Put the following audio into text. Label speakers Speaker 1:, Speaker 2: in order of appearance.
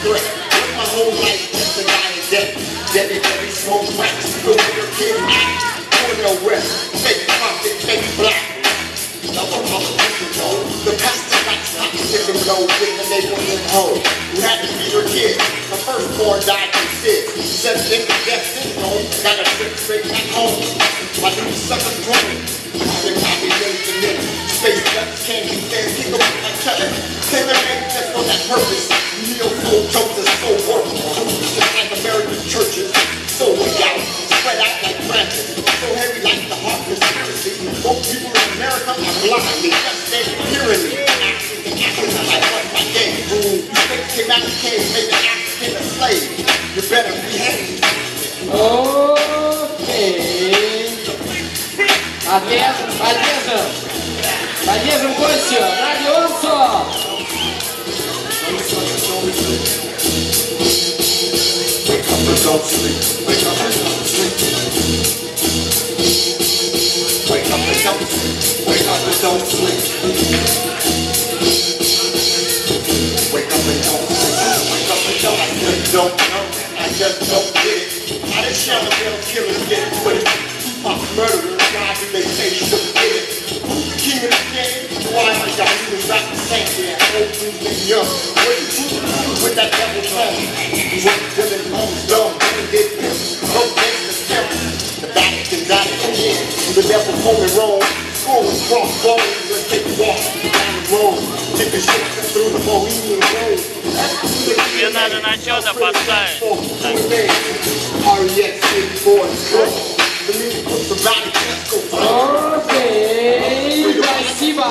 Speaker 1: threat. My whole life is a dying death. Deadly, deadly, smoke cracks. The way the kid acts, no rest. Fake profit, fake black. Love a motherfucker, yo. The pastor got stuck in the road in the neighborhood hole. You had to be your kid. The first firstborn died from sick. Seven in the death syndrome. Got a trip straight back home. My new sucker's growing. I've been happy days and minutes. Space guts can't be stand. People like telling. Send a man just for that purpose. Neo full jokes are so workable. Just like American churches. So way out. Spread out like branches. So heavy like the heart conspiracy. Most people in America are blind. They just ain't hearing me. Actions and actions are like what my game. Snakes came out the cave, made the African a slave. You better behave.
Speaker 2: Окей. Подлежим, подлежим. Поддержим гостю.
Speaker 1: Up. Wake up and don't sleep. Wake up and don't sleep. Wake up and don't sleep. Wake up and don't sleep. Wake up and don't. I just don't know. I just get it. How did Shelbyville killers get with it? Tupac murderers, why do they say you get it? Who's? Why are y'all even rap the same damn old and young? Do with that devil tongue? again. The devil home and roll. School was cross bones. Let's take a walk down the road. Take a shit through the Bohemian road. Тебе надо на что-то поставить.
Speaker 2: Окей. Спасибо.